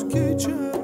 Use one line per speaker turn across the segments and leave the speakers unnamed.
gündüz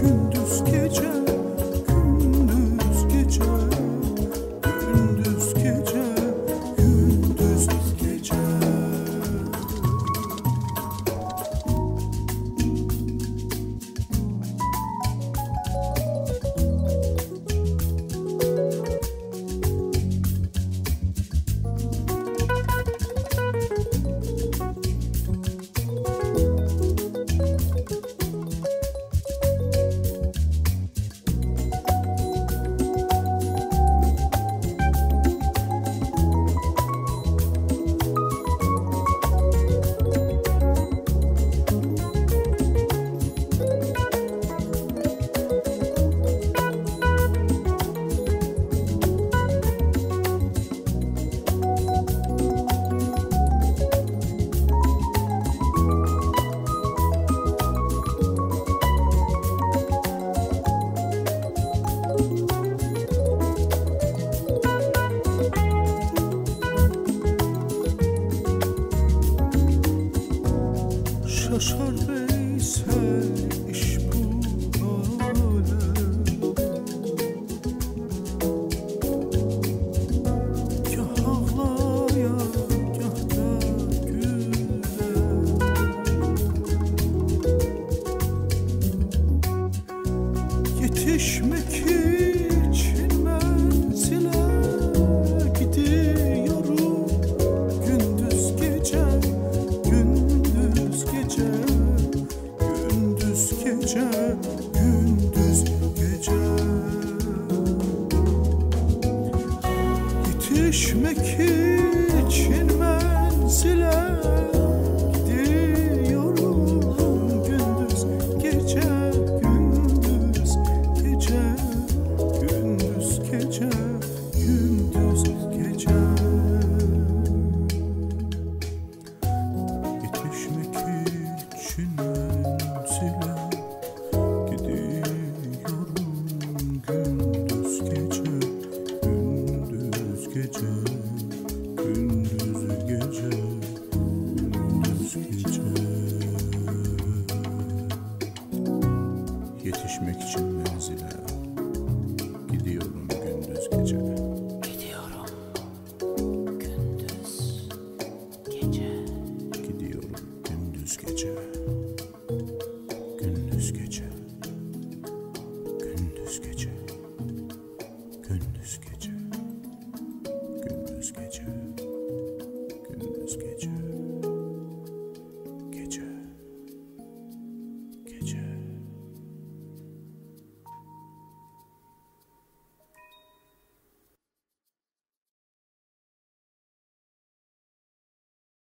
gündüz gece. yetişmek için menzile gidiyorum. Gündüz gece gündüz gece gündüz gece gündüz gece. Yetişmek için menzile future.